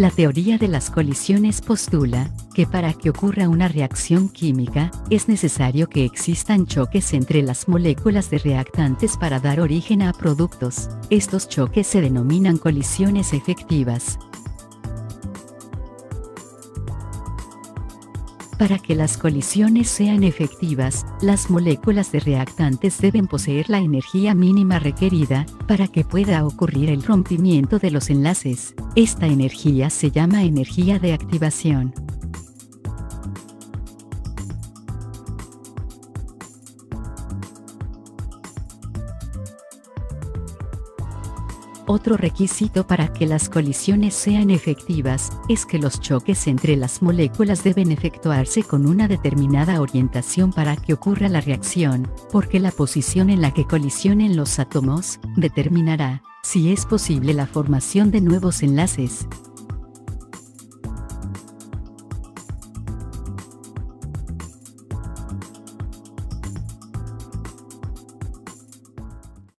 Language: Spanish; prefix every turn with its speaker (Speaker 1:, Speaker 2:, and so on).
Speaker 1: La teoría de las colisiones postula que para que ocurra una reacción química, es necesario que existan choques entre las moléculas de reactantes para dar origen a productos. Estos choques se denominan colisiones efectivas. Para que las colisiones sean efectivas, las moléculas de reactantes deben poseer la energía mínima requerida para que pueda ocurrir el rompimiento de los enlaces. Esta energía se llama energía de activación. Otro requisito para que las colisiones sean efectivas es que los choques entre las moléculas deben efectuarse con una determinada orientación para que ocurra la reacción, porque la posición en la que colisionen los átomos determinará si es posible la formación de nuevos enlaces.